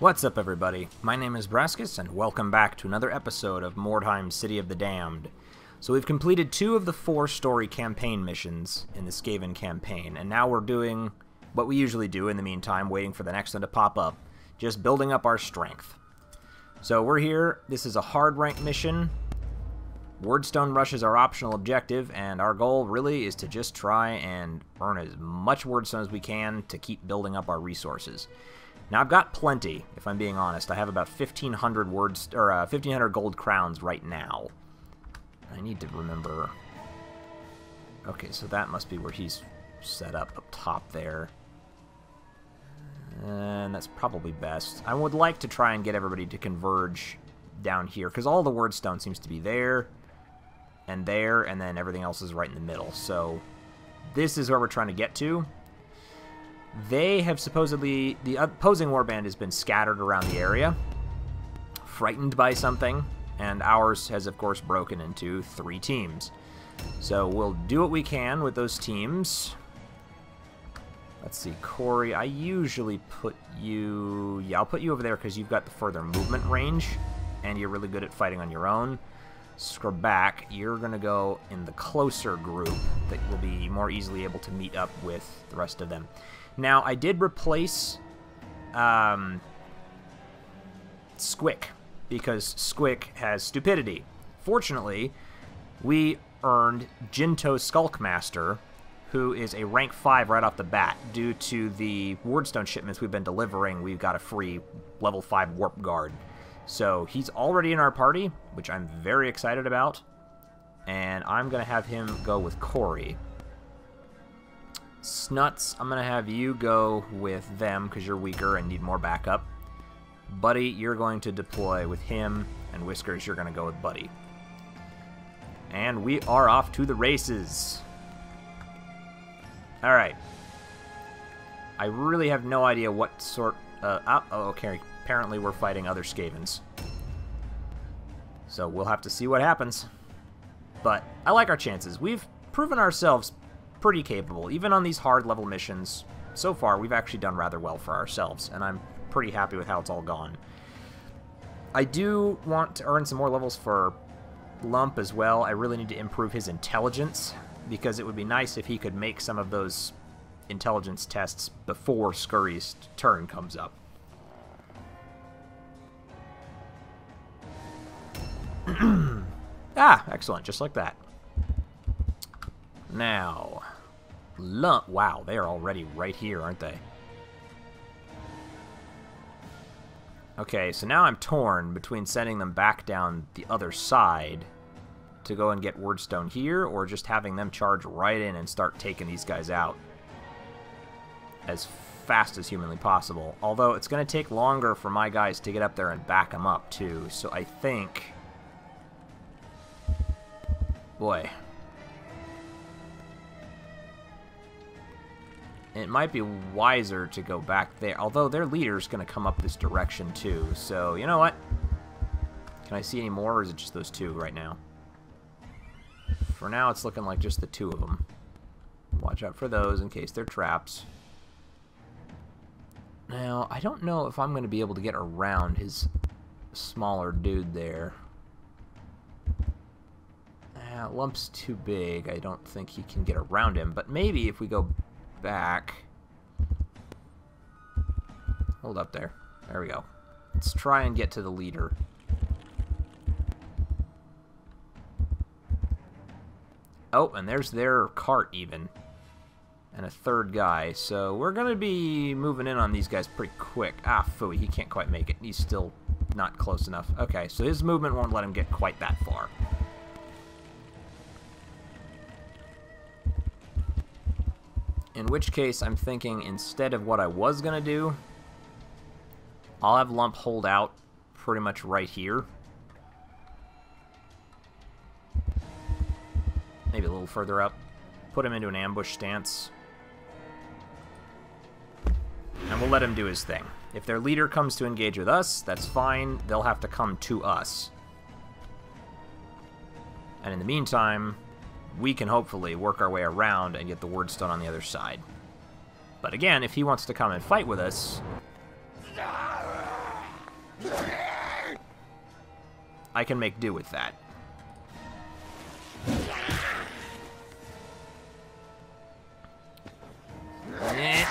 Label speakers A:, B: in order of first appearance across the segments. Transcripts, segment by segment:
A: What's up, everybody? My name is Brascus, and welcome back to another episode of Mordheim City of the Damned. So we've completed two of the four story campaign missions in the Skaven campaign, and now we're doing what we usually do in the meantime, waiting for the next one to pop up, just building up our strength. So we're here, this is a hard rank mission. Wyrdstone Rush is our optional objective, and our goal really is to just try and earn as much Wyrdstone as we can to keep building up our resources. Now I've got plenty, if I'm being honest. I have about 1,500 words or uh, 1,500 gold crowns right now. I need to remember. Okay, so that must be where he's set up up top there. And that's probably best. I would like to try and get everybody to converge down here, because all the wyrdstone seems to be there, and there, and then everything else is right in the middle. So this is where we're trying to get to. They have supposedly, the opposing warband has been scattered around the area, frightened by something, and ours has, of course, broken into three teams. So we'll do what we can with those teams. Let's see, Corey, I usually put you... Yeah, I'll put you over there because you've got the further movement range, and you're really good at fighting on your own. Scrabak, you're going to go in the closer group that will be more easily able to meet up with the rest of them. Now, I did replace um, Squick, because Squick has stupidity. Fortunately, we earned Jinto Skulkmaster, who is a rank 5 right off the bat. Due to the Wyrdstone shipments we've been delivering, we've got a free level 5 Warp Guard. So he's already in our party, which I'm very excited about. And I'm going to have him go with Corey. Snuts, I'm going to have you go with them because you're weaker and need more backup. Buddy, you're going to deploy with him. And Whiskers, you're going to go with Buddy. And we are off to the races. Alright. I really have no idea what sort... Uh, oh, okay. Apparently we're fighting other Skavens. So we'll have to see what happens. But I like our chances. We've proven ourselves pretty capable. Even on these hard level missions, so far we've actually done rather well for ourselves. And I'm pretty happy with how it's all gone. I do want to earn some more levels for Lump as well. I really need to improve his intelligence because it would be nice if he could make some of those intelligence tests before Scurry's turn comes up. ah, excellent, just like that. Now, Lump, wow, they are already right here, aren't they? Okay, so now I'm torn between sending them back down the other side to go and get Wyrdstone here, or just having them charge right in and start taking these guys out as fast as humanly possible. Although it's going to take longer for my guys to get up there and back them up, too. So I think... Boy. It might be wiser to go back there. Although their leader's going to come up this direction, too. So, you know what? Can I see any more, or is it just those two right now? For now, it's looking like just the two of them. Watch out for those in case they're traps. Now, I don't know if I'm going to be able to get around his smaller dude there. Uh, Lump's too big. I don't think he can get around him. But maybe if we go back... Hold up there. There we go. Let's try and get to the leader. Oh, and there's their cart even. And a third guy. So we're going to be moving in on these guys pretty quick. Ah, phooey, he can't quite make it. He's still not close enough. Okay, so his movement won't let him get quite that far. In which case, I'm thinking instead of what I was going to do, I'll have Lump hold out pretty much right here. maybe a little further up. Put him into an ambush stance. And we'll let him do his thing. If their leader comes to engage with us, that's fine. They'll have to come to us. And in the meantime, we can hopefully work our way around and get the wyrdstone on the other side. But again, if he wants to come and fight with us, I can make do with that. Eh,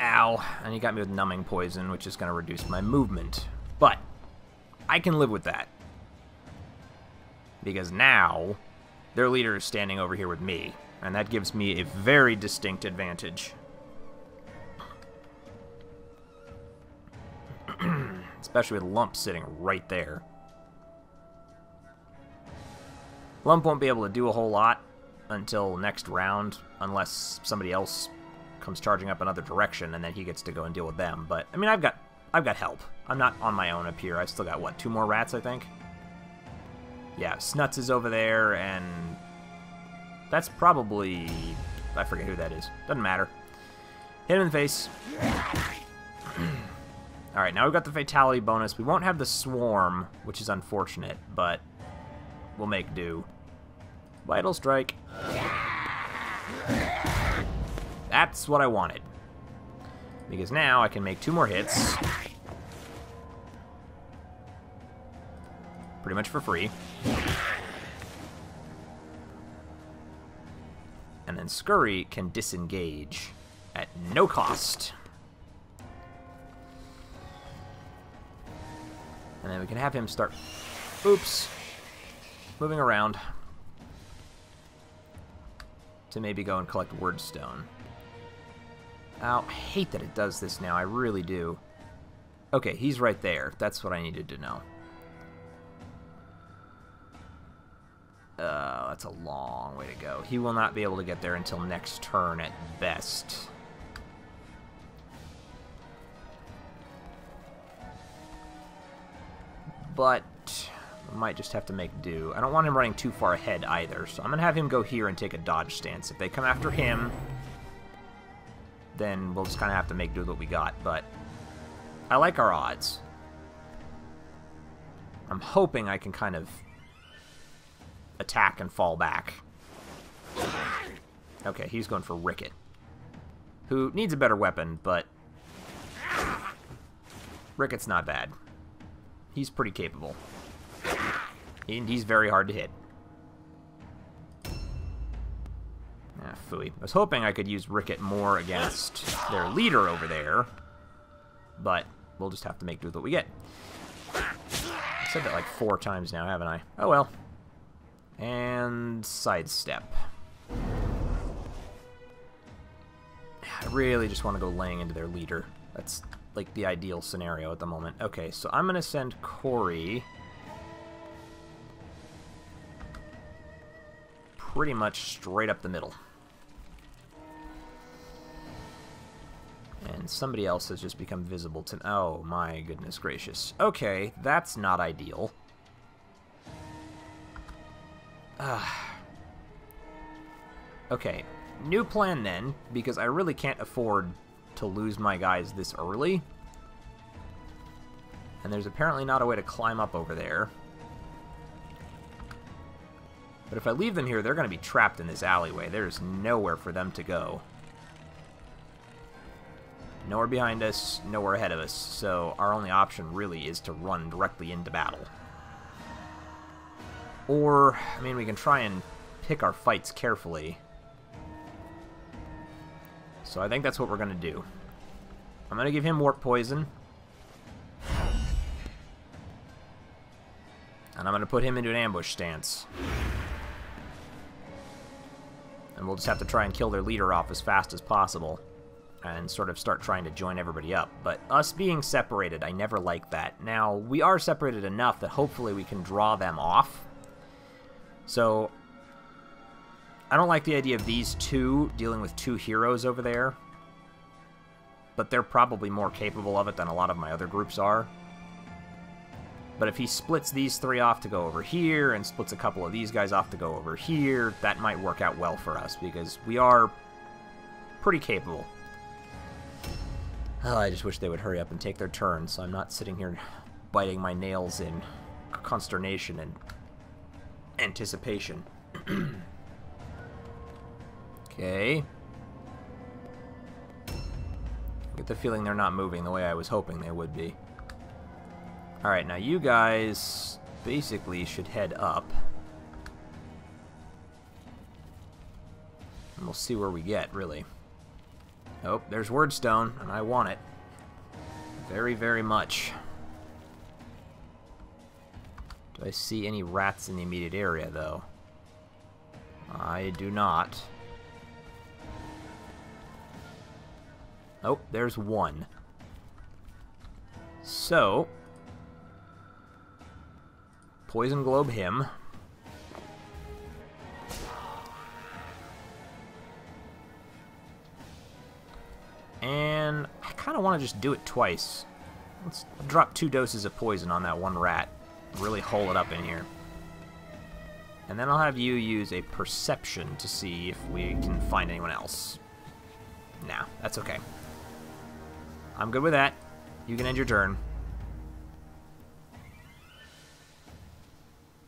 A: ow. And he got me with numbing poison, which is going to reduce my movement. But I can live with that. Because now their leader is standing over here with me. And that gives me a very distinct advantage. Especially with Lump sitting right there. Lump won't be able to do a whole lot until next round, unless somebody else comes charging up another direction, and then he gets to go and deal with them. But, I mean, I've got I've got help. I'm not on my own up here. I've still got, what, two more rats, I think? Yeah, Snuts is over there, and that's probably... I forget who that is. Doesn't matter. Hit him in the face. Alright, now we've got the Fatality bonus. We won't have the Swarm, which is unfortunate, but we'll make do. Vital Strike. That's what I wanted. Because now I can make two more hits. Pretty much for free. And then Scurry can disengage at no cost. And then we can have him start... Oops. Moving around. To maybe go and collect Wyrdstone. I hate that it does this now. I really do. Okay, he's right there. That's what I needed to know. Uh, that's a long way to go. He will not be able to get there until next turn at best. But might just have to make do. I don't want him running too far ahead either, so I'm going to have him go here and take a dodge stance. If they come after him, then we'll just kind of have to make do with what we got. But I like our odds. I'm hoping I can kind of attack and fall back. Okay, he's going for Ricket. Who needs a better weapon, but... Ricket's not bad. He's pretty capable. And he's very hard to hit. Ah, phooey. I was hoping I could use Ricket more against their leader over there, but we'll just have to make do with what we get. I said that like four times now, haven't I? Oh well. And sidestep. I really just want to go laying into their leader. That's like the ideal scenario at the moment. Okay, so I'm going to send Corey pretty much straight up the middle. And somebody else has just become visible to... Oh, my goodness gracious. Okay, that's not ideal. Uh, okay, new plan then, because I really can't afford to lose my guys this early. And there's apparently not a way to climb up over there. But if I leave them here, they're going to be trapped in this alleyway. There's nowhere for them to go. Nowhere behind us, nowhere ahead of us, so our only option really is to run directly into battle. Or, I mean, we can try and pick our fights carefully. So I think that's what we're going to do. I'm going to give him Warp Poison. And I'm going to put him into an ambush stance. And we'll just have to try and kill their leader off as fast as possible and sort of start trying to join everybody up. But us being separated, I never like that. Now, we are separated enough that hopefully we can draw them off. So, I don't like the idea of these two dealing with two heroes over there. But they're probably more capable of it than a lot of my other groups are. But if he splits these three off to go over here, and splits a couple of these guys off to go over here, that might work out well for us, because we are pretty capable. Oh, I just wish they would hurry up and take their turn, so I'm not sitting here biting my nails in consternation and anticipation. okay. Get the feeling they're not moving the way I was hoping they would be. Alright, now you guys basically should head up. And we'll see where we get, really. Oh, there's Wyrdstone, and I want it. Very, very much. Do I see any rats in the immediate area, though? I do not. Oh, there's one. So, Poison Globe him. And I kind of want to just do it twice. Let's drop two doses of poison on that one rat. Really hole it up in here. And then I'll have you use a perception to see if we can find anyone else. Nah, that's okay. I'm good with that. You can end your turn.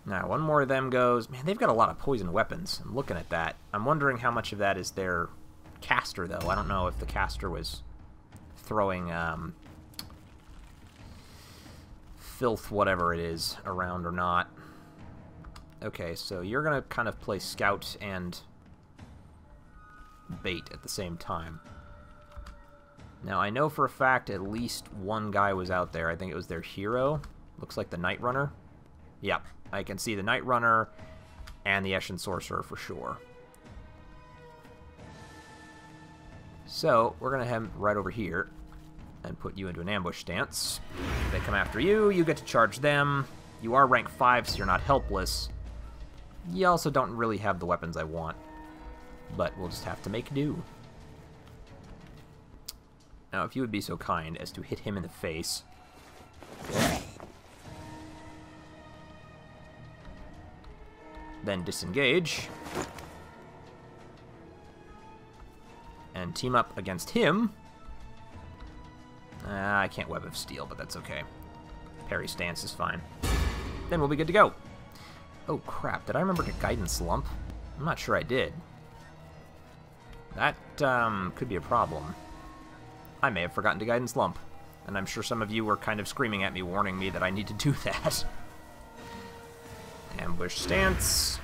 A: Now, one more of them goes. Man, they've got a lot of poison weapons. I'm looking at that. I'm wondering how much of that is their caster, though. I don't know if the caster was throwing um, filth, whatever it is, around or not. Okay, so you're going to kind of play scout and bait at the same time. Now, I know for a fact at least one guy was out there. I think it was their hero. Looks like the Night Runner. Yep, I can see the Night Runner and the Eshin Sorcerer for sure. So, we're going to head right over here and put you into an ambush stance. They come after you, you get to charge them. You are rank 5, so you're not helpless. You also don't really have the weapons I want. But we'll just have to make do. Now, if you would be so kind as to hit him in the face. Then disengage. and team up against him. Uh, I can't Web of Steel, but that's okay. Parry stance is fine. Then we'll be good to go. Oh crap, did I remember to Guidance Lump? I'm not sure I did. That um, could be a problem. I may have forgotten to Guidance Lump. And I'm sure some of you were kind of screaming at me, warning me that I need to do that. Ambush stance.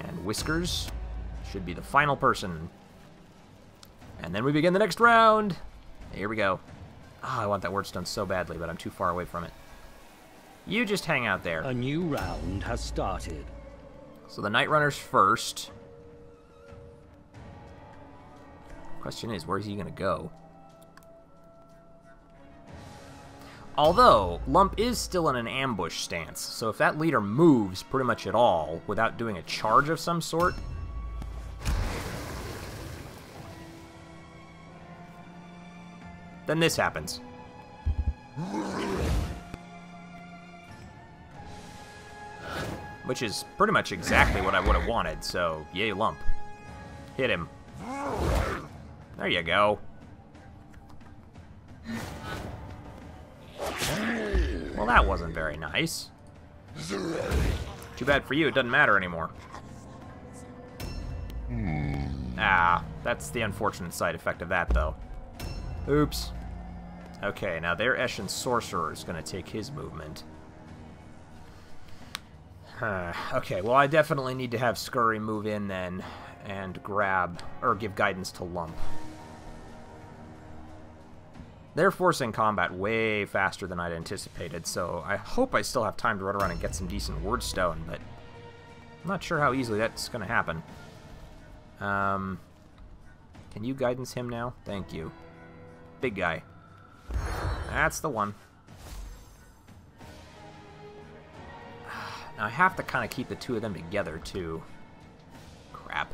A: And Whiskers should be the final person. And then we begin the next round. Here we go. Oh, I want that Wyrdstone so badly, but I'm too far away from it. You just hang out there.
B: A new round has started.
A: So the Night Runner's first. Question is, where's he going to go? Although, Lump is still in an ambush stance, so if that leader moves pretty much at all without doing a charge of some sort, Then this happens. Which is pretty much exactly what I would have wanted, so yay lump. Hit him. There you go. Well, that wasn't very nice. Too bad for you, it doesn't matter anymore. Ah, that's the unfortunate side effect of that, though. Oops. Okay, now their Eshin Sorcerer is going to take his movement. okay, well I definitely need to have Scurry move in then and grab, or give guidance to Lump. They're forcing combat way faster than I'd anticipated, so I hope I still have time to run around and get some decent Wyrdstone, but I'm not sure how easily that's going to happen. Um, can you guidance him now? Thank you. Big guy. That's the one. Now I have to kind of keep the two of them together, too. Crap.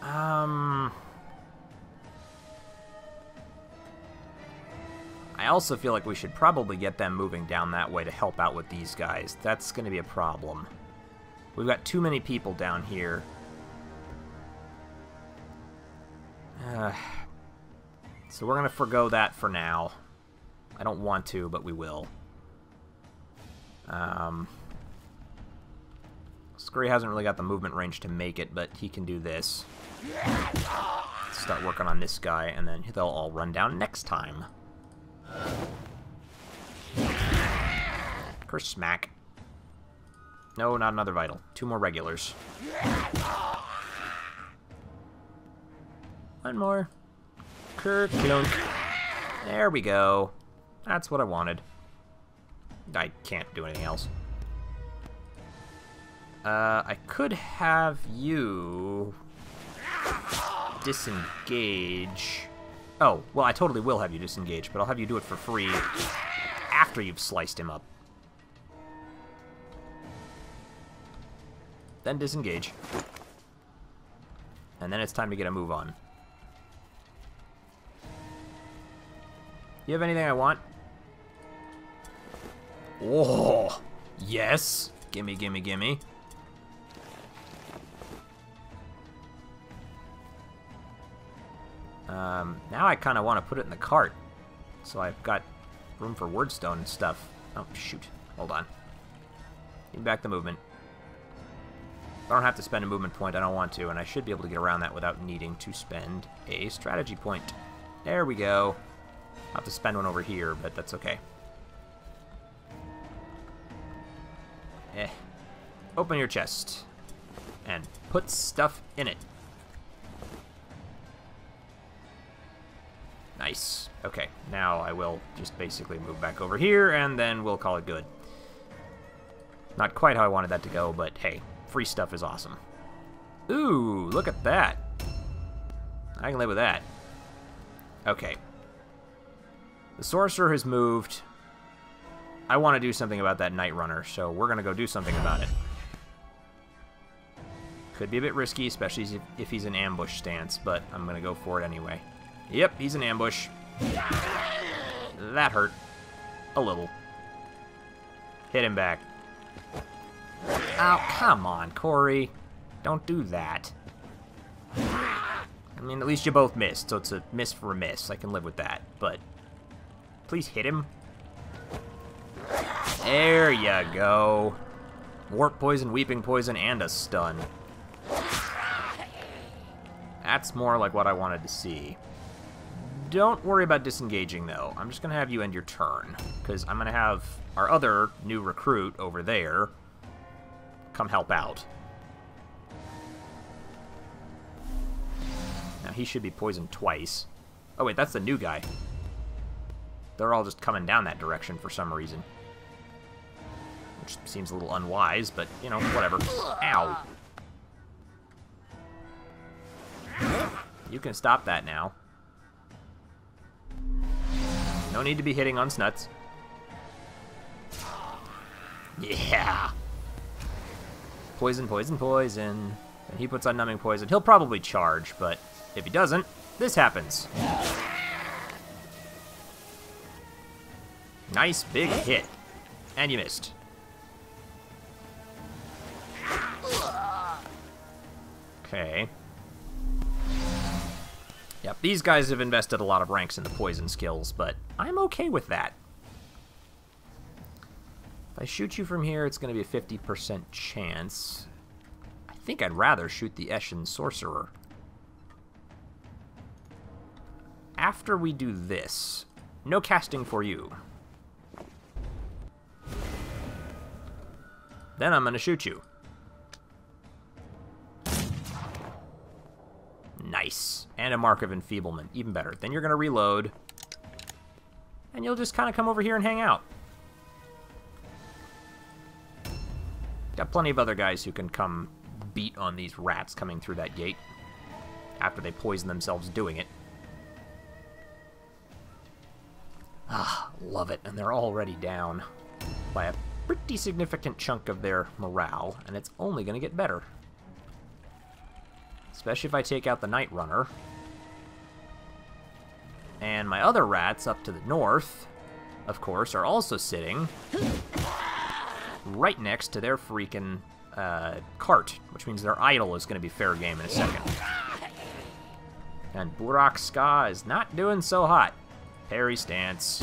A: Um... I also feel like we should probably get them moving down that way to help out with these guys. That's going to be a problem. We've got too many people down here. Uh, so we're going to forego that for now. I don't want to, but we will. Um, Scurry hasn't really got the movement range to make it, but he can do this. Start working on this guy, and then they'll all run down next time. Curse smack. No, not another vital. Two more regulars. One more. Kerklunk. There we go. That's what I wanted. I can't do anything else. Uh, I could have you disengage. Oh, well, I totally will have you disengage, but I'll have you do it for free after you've sliced him up. Then disengage. And then it's time to get a move on. You have anything I want? Oh, yes. Gimme, gimme, gimme. Um, now I kind of want to put it in the cart. So I've got room for wyrdstone and stuff. Oh, shoot. Hold on. Give me back the movement. I don't have to spend a movement point, I don't want to, and I should be able to get around that without needing to spend a strategy point. There we go. I'll have to spend one over here, but that's okay. Eh. Open your chest. And put stuff in it. Nice. Okay, now I will just basically move back over here, and then we'll call it good. Not quite how I wanted that to go, but hey, free stuff is awesome. Ooh, look at that. I can live with that. Okay. The Sorcerer has moved. I want to do something about that Night Runner, so we're going to go do something about it. Could be a bit risky, especially if, he's in ambush stance, but I'm going to go for it anyway. Yep, he's in ambush. That hurt. A little. Hit him back. Oh, come on, Corey. Don't do that. I mean, at least you both missed, so it's a miss for a miss. I can live with that, but... Please hit him. There you go. Warp poison, weeping poison, and a stun. That's more like what I wanted to see. Don't worry about disengaging, though. I'm just going to have you end your turn, because I'm going to have our other new recruit over there come help out. Now, he should be poisoned twice. Oh, wait, that's the new guy. They're all just coming down that direction for some reason. Which seems a little unwise, but, you know, whatever. Ow. You can stop that now. No need to be hitting on snuts. Yeah. Poison, poison, poison. And he puts on numbing poison. He'll probably charge, but if he doesn't, this happens. Nice big hit. And you missed. Okay. Yep, these guys have invested a lot of ranks in the poison skills, but I'm okay with that. If I shoot you from here, it's going to be a 50% chance. I think I'd rather shoot the Eshin Sorcerer. After we do this, no casting for you. Then I'm to shoot you. Nice. And a mark of enfeeblement. Even better. Then you're going to reload. And you'll just kind of come over here and hang out. Got plenty of other guys who can come beat on these rats coming through that gate. After they poison themselves doing it. Ah, love it. And they're already down by a pretty significant chunk of their morale. And it's only going to get better. Especially if I take out the Night Runner. And my other rats up to the north, of course, are also sitting right next to their freaking uh, cart, which means their idol is going to be fair game in a second. And Burak Ska is not doing so hot. Parry stance.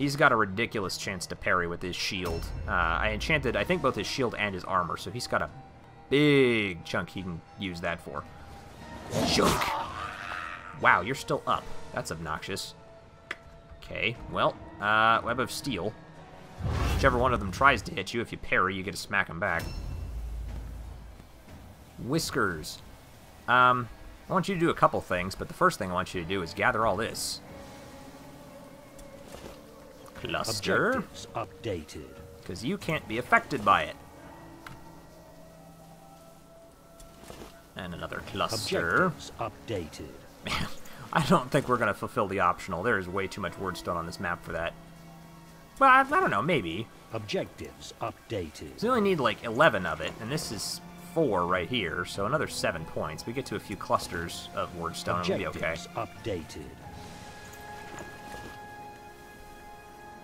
A: He's got a ridiculous chance to parry with his shield. Uh, I enchanted, I think, both his shield and his armor, so he's got a big chunk he can use that for. Wow, you're still up. That's obnoxious. Okay, well, uh, Web of Steel. Whichever one of them tries to hit you, if you parry, you get to smack him back. Whiskers. Um, I want you to do a couple things, but the first thing I want you to do is gather all this. Cluster.
B: Updated.
A: Because you can't be affected by it. And another cluster.
B: Objectives updated.
A: Man, I don't think we're going to fulfill the optional. There is way too much wyrdstone on this map for that. Well, I, I don't know, maybe.
B: Objectives updated.
A: We only need like 11 of it, and this is 4 right here, so another 7 points. We get to a few clusters of wyrdstone, and we'll be okay.
B: Updated.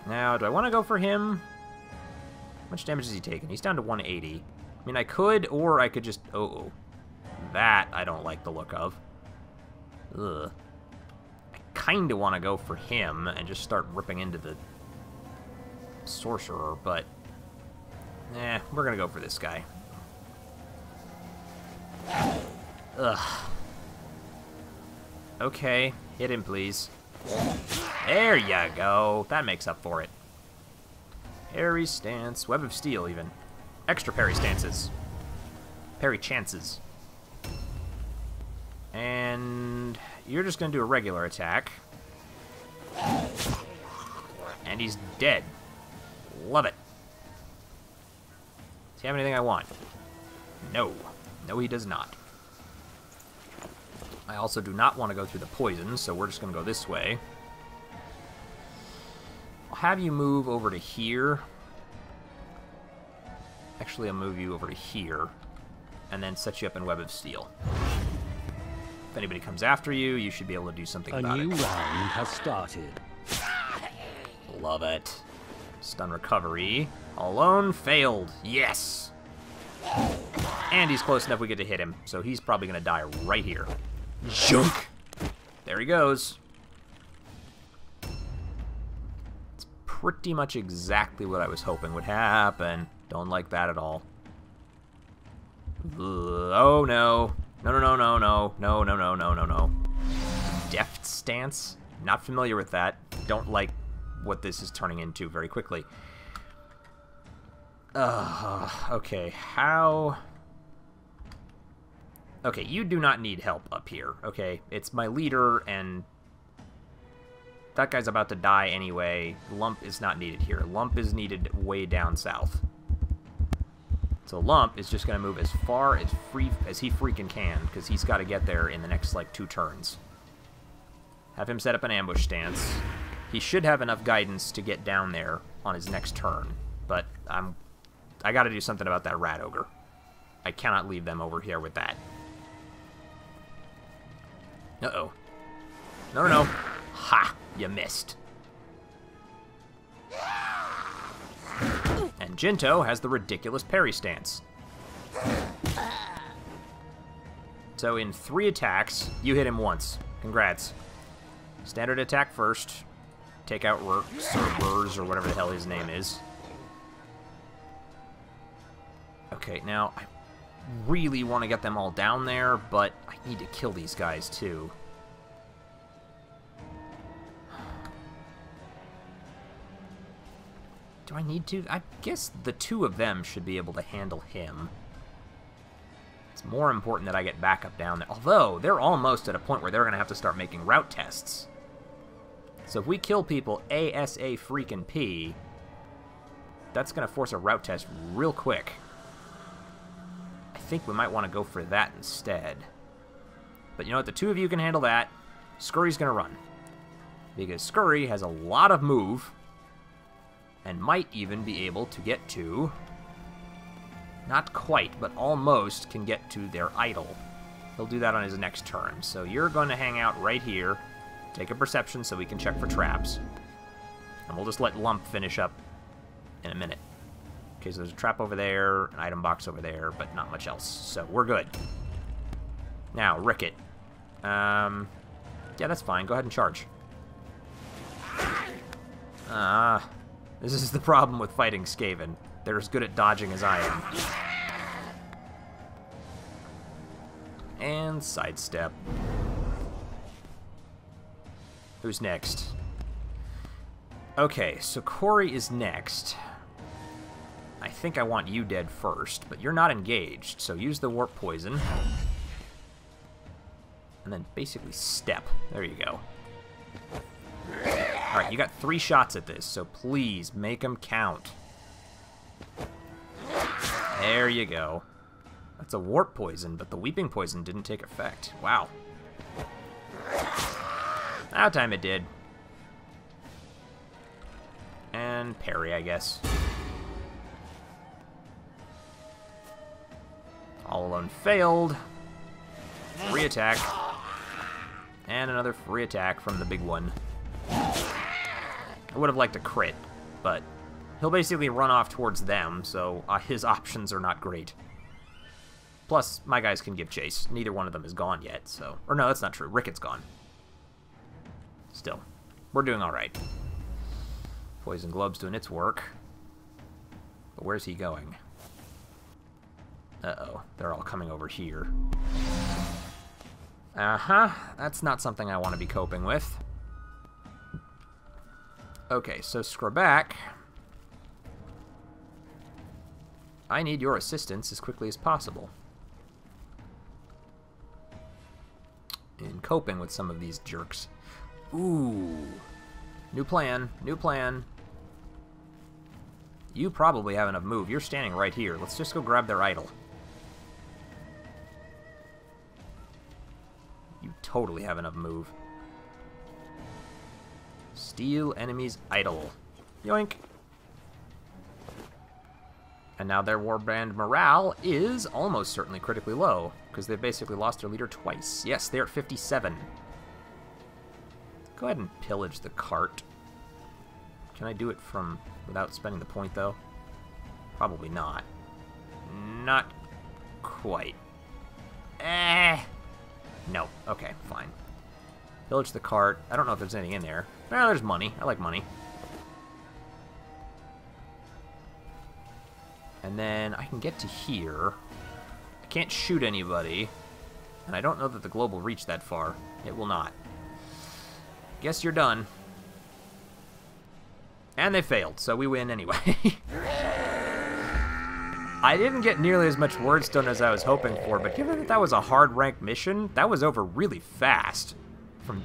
A: Now, do I want to go for him? How much damage is he taking? He's down to 180. I mean, I could, or I could just... Oh, oh. That I don't like the look of. Ugh. I kind of want to go for him and just start ripping into the sorcerer, but... Eh, we're going to go for this guy. Ugh. Okay, hit him, please. There you go. That makes up for it. Parry stance. Web of Steel, even. Extra parry stances. Parry chances. And you're just going to do a regular attack. And he's dead. Love it. Does he have anything I want? No. No, he does not. I also do not want to go through the poison, so we're just going to go this way. I'll have you move over to here. Actually, I'll move you over to here, and then set you up in Web of Steel. If anybody comes after you, you should be able to do something
B: A
A: about
B: new round has started.
A: Love it. Stun recovery. Alone, failed. Yes! And he's close enough we get to hit him, so he's probably going to die right here. Junk! There he goes. It's pretty much exactly what I was hoping would happen. Don't like that at all. Oh no. No, no, no, no, no. No, no, no, no, no, no. Deft stance? Not familiar with that. Don't like what this is turning into very quickly. Uh, okay, how... Okay, you do not need help up here, okay? It's my leader, and that guy's about to die anyway. Lump is not needed here. Lump is needed way down south. So Lump is just going to move as far as free as he freaking can, because he's got to get there in the next, like, two turns. Have him set up an ambush stance. He should have enough guidance to get down there on his next turn, but I'm... I gotta do something about that rat ogre. I cannot leave them over here with that. Uh-oh. No, no, no. Ha! You missed. And Jinto has the ridiculous parry stance. So in three attacks, you hit him once. Congrats. Standard attack first. Take out Rurks or Rurs or whatever the hell his name is. Okay, now I really want to get them all down there, but I need to kill these guys too. Do I need to? I guess the two of them should be able to handle him. It's more important that I get backup down there. Although, they're almost at a point where they're going to have to start making rout tests. So if we kill people ASA freaking P, that's going to force a rout test real quick. Think we might want to go for that instead. But you know what? The two of you can handle that. Scurry's going to run. Because Scurry has a lot of move, and might even be able to get to... Not quite, but almost can get to their idol. He'll do that on his next turn. So you're going to hang out right here. Take a perception so we can check for traps. And we'll just let Lump finish up in a minute. Okay, so there's a trap over there, an item box over there, but not much else. So we're good. Now, Ricket. Um, yeah, that's fine. Go ahead and charge. Ah, this is the problem with fighting Skaven. They're as good at dodging as I am. And sidestep. Who's next? Okay, so Corey is next. Think I want you dead first, but you're not engaged, so use the warp poison. And then basically step. There you go. Alright, you got three shots at this, so please make them count. There you go. That's a warp poison, but the weeping poison didn't take effect. Wow. That time it did. And parry, I guess. All Alone failed. Free attack. And another free attack from the big one. I would have liked a crit, but he'll basically run off towards them, so uh, his options are not great. Plus, my guys can give chase. Neither one of them is gone yet, so... Or no, that's not true. Ricket's gone. Still, we're doing alright. Poison Globe's doing its work. But where's he going? Uh-oh, they're all coming over here. Uh-huh, that's not something I want to be coping with. Okay, so Scraback. I need your assistance as quickly as possible. In coping with some of these jerks. Ooh. New plan, new plan. You probably have enough move. You're standing right here. Let's just go grab their idol. You totally have enough move. Steal enemy's idol. Yoink. And now their warband morale is almost certainly critically low, because they've basically lost their leader twice. Yes, they're at 57. Go ahead and pillage the cart. Can I do it from without spending the point, though? Probably not. Not quite. Eh. No. Okay, fine. Pillage the cart. I don't know if there's anything in there. Well, there's money. I like money. And then I can get to here. I can't shoot anybody. And I don't know that the globe will reach that far. It will not. Guess you're done. And they failed, so we win anyway. I didn't get nearly as much wyrdstone as I was hoping for, but given that that was a hard rank mission, that was over really fast. From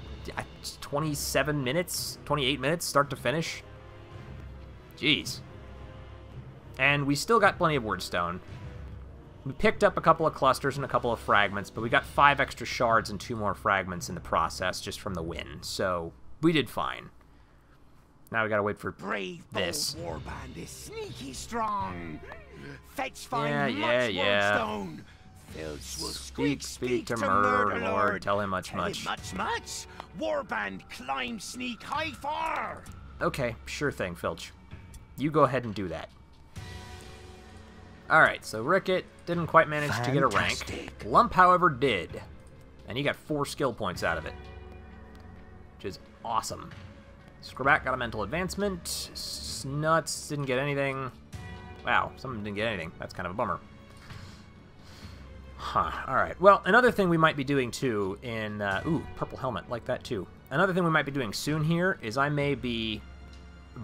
A: 27 minutes, 28 minutes, start to finish. Jeez. And we still got plenty of wyrdstone. We picked up a couple of clusters and a couple of fragments, but we got five extra shards and two more fragments in the process just from the win, so we did fine. Now we gotta wait for
C: Brave
A: this.
C: warband is sneaky strong. Fetch find
A: Yeah, yeah,
C: much
A: yeah.
C: wyrdstone. Filch will
A: Speak,
C: squeak,
A: speak to
C: murder
A: Murder
C: lord.
A: Lord. Tell him much,
C: Tell
A: much.
C: Him much, much. Warband climb sneak high far.
A: Okay, sure thing, Filch. You go ahead and do that. Alright, so Ricket didn't quite manage to get a rank. Lump, however, did. And he got four skill points out of it. Which is awesome. Scraback got a mental advancement. Snuts didn't get anything. Wow, some of them didn't get anything. That's kind of a bummer. Huh. All right. Well, another thing we might be doing too in uh, ooh purple helmet like that too. Another thing we might be doing soon here is I may be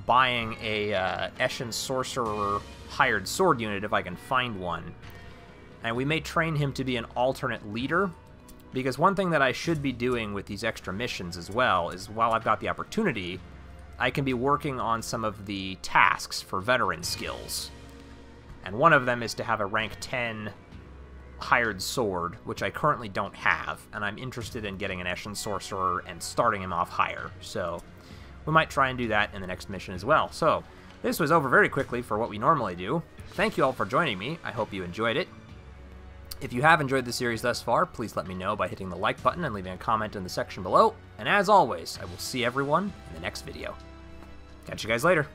A: buying a uh, Eshin sorcerer hired sword unit if I can find one, and we may train him to be an alternate leader. Because one thing that I should be doing with these extra missions as well is while I've got the opportunity, I can be working on some of the tasks for veteran skills. And one of them is to have a rank 10 hired sword, which I currently don't have, and I'm interested in getting an Eshin Sorcerer and starting him off higher. So we might try and do that in the next mission as well. So this was over very quickly for what we normally do. Thank you all for joining me. I hope you enjoyed it. If you have enjoyed the series thus far, please let me know by hitting the like button and leaving a comment in the section below. And as always, I will see everyone in the next video. Catch you guys later.